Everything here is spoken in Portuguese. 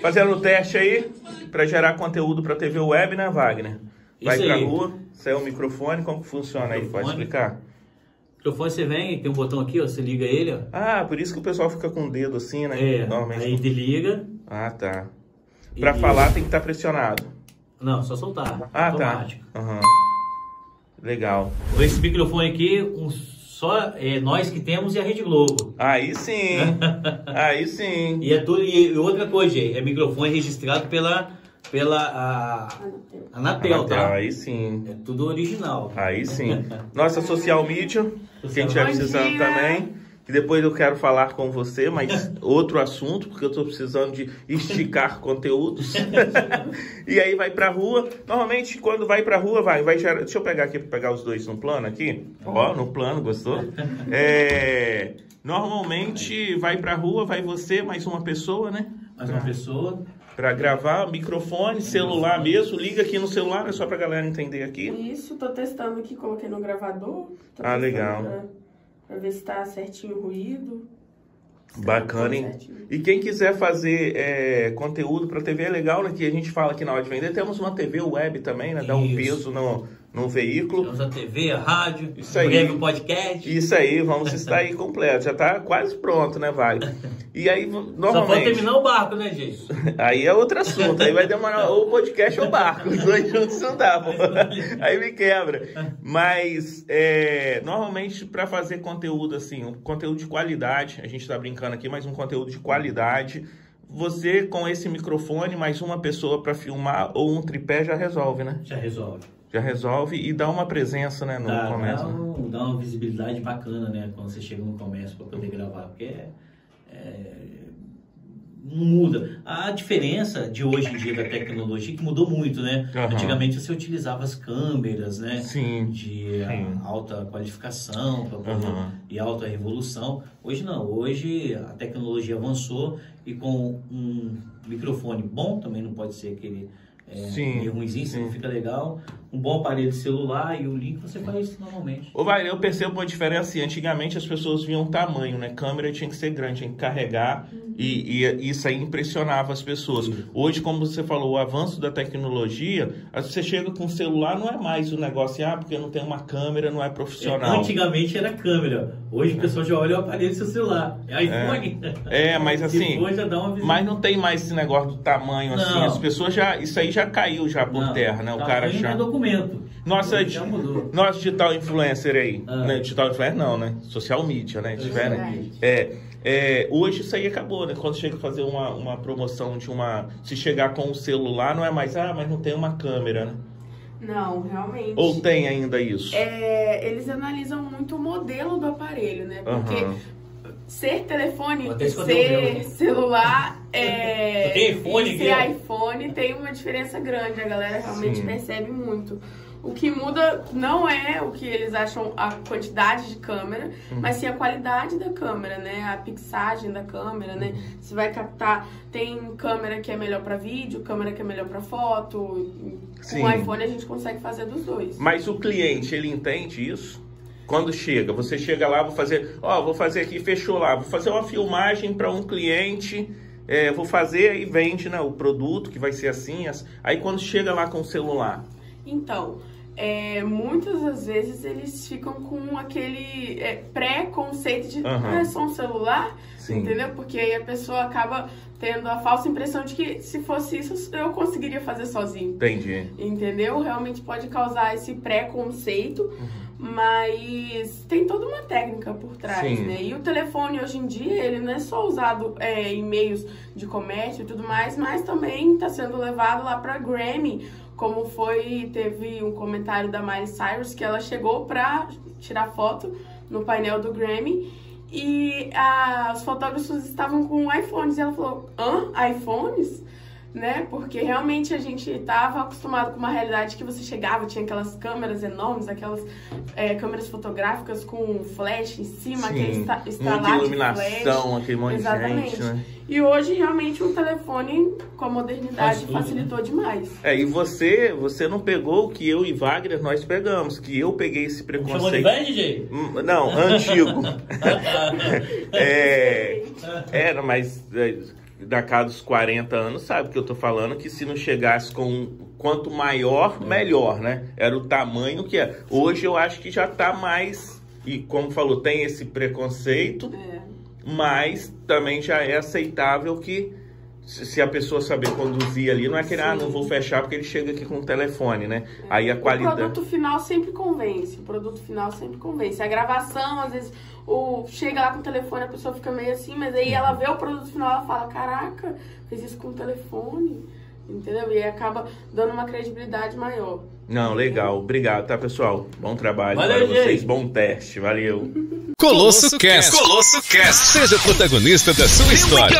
Fazendo o teste aí para gerar conteúdo para TV web, né, Wagner? Vai aí. rua, sai o microfone, como que funciona aí? Pode explicar? O microfone você vem, tem um botão aqui, ó, você liga ele, ó. Ah, por isso que o pessoal fica com o dedo assim, né? É, Normalmente. aí desliga. Ah, tá. Pra E- falar tem que estar pressionado. Não, só soltar. Ah, automático. tá. Aham. Legal. Esse microfone aqui, um só é, nós que temos e a Rede Globo. Aí sim. aí sim. E, é tudo, e outra coisa, gente, é microfone registrado pela, pela a, Anatel, Anatel, tá? Aí sim. É tudo original. Aí sim. Nossa social media, quem estiver precisando dia. também. Que depois eu quero falar com você, mas outro assunto, porque eu estou precisando de esticar conteúdos. e aí vai pra rua. Normalmente, quando vai pra rua, vai, vai gerar. Deixa eu pegar aqui para pegar os dois no plano aqui. Ó, no plano, gostou? É, normalmente vai pra rua, vai você, mais uma pessoa, né? Mais uma pessoa. Pra gravar, microfone, celular mesmo. Liga aqui no celular, é só pra galera entender aqui. Isso, tô testando aqui, coloquei no gravador. Ah, legal. Pra, pra ver se tá certinho o ruído. Bacana, hein? E quem quiser fazer é, conteúdo para TV é legal, né? Que a gente fala aqui na hora de vender. Temos uma TV web também, né? Dá um Isso. peso no, no veículo. Temos a TV, a rádio, Isso aí. breve o podcast. Isso aí, vamos estar aí completo. Já tá quase pronto, né, Wagner? E aí, Só pode normalmente... terminar o barco, né, gente? Aí é outro assunto. Aí vai demorar ou o podcast ou o barco. Os dois juntos não dá, pô. Aí me quebra. Mas, é, normalmente, para fazer conteúdo assim, um conteúdo de qualidade, a gente tá brincando aqui, mas um conteúdo de qualidade, você com esse microfone, mais uma pessoa para filmar ou um tripé já resolve, né? Já resolve. Já resolve e dá uma presença, né, no Dá, comércio. dá, né? um- dá uma visibilidade bacana, né? Quando você chega no comércio para poder gravar. Porque é, é, não muda. A diferença de hoje em dia da tecnologia que mudou muito, né? Aham. Antigamente você utilizava as câmeras, né? Sim. De ah, Sim. alta qualificação poder- Aham. e alta revolução. Hoje não. Hoje a tecnologia avançou e com um microfone bom, também não pode ser aquele é, Sim, ruimzinho, sim. não fica legal. Um bom aparelho celular e o link você faz normalmente. Ô, vai, eu percebo uma diferença assim. Antigamente as pessoas viam tamanho, né? Câmera tinha que ser grande, tinha que carregar e, e isso aí impressionava as pessoas. Hoje, como você falou, o avanço da tecnologia, você chega com o celular, não é mais o negócio, ah, porque não tem uma câmera, não é profissional. Antigamente era câmera, hoje o pessoal já olha o aparelho do seu celular. É iPhone. É, mas Se assim, mas não tem mais esse negócio do tamanho assim. Não. As pessoas já, isso aí já caiu já por Não, terra, né? O tá cara já. no documento. Nossa, já mudou. Nosso digital influencer aí, Ah. né? Digital influencer não, né? Social media, né? Tiver, né? É, é, hoje isso aí acabou, né? Quando chega a fazer uma, uma promoção de uma. Se chegar com o celular, não é mais, ah, mas não tem uma câmera, né? Não, realmente. Ou tem ainda isso? É, eles analisam muito o modelo do aparelho, né? Porque Aham. ser telefone e ser meu. celular é, tem iPhone e iPhone tem uma diferença grande. A galera realmente Sim. percebe muito. O que muda não é o que eles acham a quantidade de câmera, Uhum. mas sim a qualidade da câmera, né? A pixagem da câmera, né? Uhum. Você vai captar. Tem câmera que é melhor pra vídeo, câmera que é melhor pra foto. Sim. Com o iPhone a gente consegue fazer dos dois. Mas o cliente, ele entende isso? Quando chega, você chega lá, vou fazer, ó, vou fazer aqui, fechou lá, vou fazer uma filmagem para um cliente, é, vou fazer e vende né, o produto, que vai ser assim. as- Aí quando chega lá com o celular, Então, é, muitas das vezes eles ficam com aquele é, pré-conceito de Aham. ah, é só um celular, Sim. entendeu? Porque aí a pessoa acaba tendo a falsa impressão de que se fosse isso eu conseguiria fazer sozinho. entendi. Entendeu? Realmente pode causar esse preconceito, Uhum. Mas tem toda uma técnica por trás, Sim. né? E o telefone hoje em dia, ele não é só usado é, em meios de comércio e tudo mais, mas também está sendo levado lá para Grammy, como foi, teve um comentário da Miley Cyrus que ela chegou para tirar foto no painel do Grammy e ah, os fotógrafos estavam com iPhones e ela falou, hã? iPhones? Né? Porque realmente a gente estava acostumado com uma realidade que você chegava, tinha aquelas câmeras enormes, aquelas é, câmeras fotográficas com flash em cima, aquele Sim. esta- Muita estalar de iluminação, flash. aquele monte Exatamente. de gente, né? E hoje realmente um telefone com a modernidade Faz tudo, facilitou demais. É, e você, você não pegou o que eu e Wagner nós pegamos, que eu peguei esse Chamou de preconceito. velho, DJ? Hum, Não, antigo. é, era, mas é, da casa dos 40 anos sabe o que eu tô falando, que se não chegasse com quanto maior, melhor, né? Era o tamanho que é. Hoje eu acho que já tá mais, e como falou, tem esse preconceito, É. mas também já é aceitável que se a pessoa saber conduzir ali, não é que ah, não Sim. vou fechar porque ele chega aqui com o telefone, né? Aí a O qualidade. produto final sempre convence. O produto final sempre convence. A gravação, às vezes, o, chega lá com o telefone, a pessoa fica meio assim, mas aí ela vê o produto final, ela fala, caraca, fez isso com o telefone. Entendeu? E aí acaba dando uma credibilidade maior. Não, legal. Obrigado, tá, pessoal? Bom trabalho Valeu, para vocês. Bom teste. Valeu. Colosso Cast. Colosso Cast. Seja protagonista da sua história.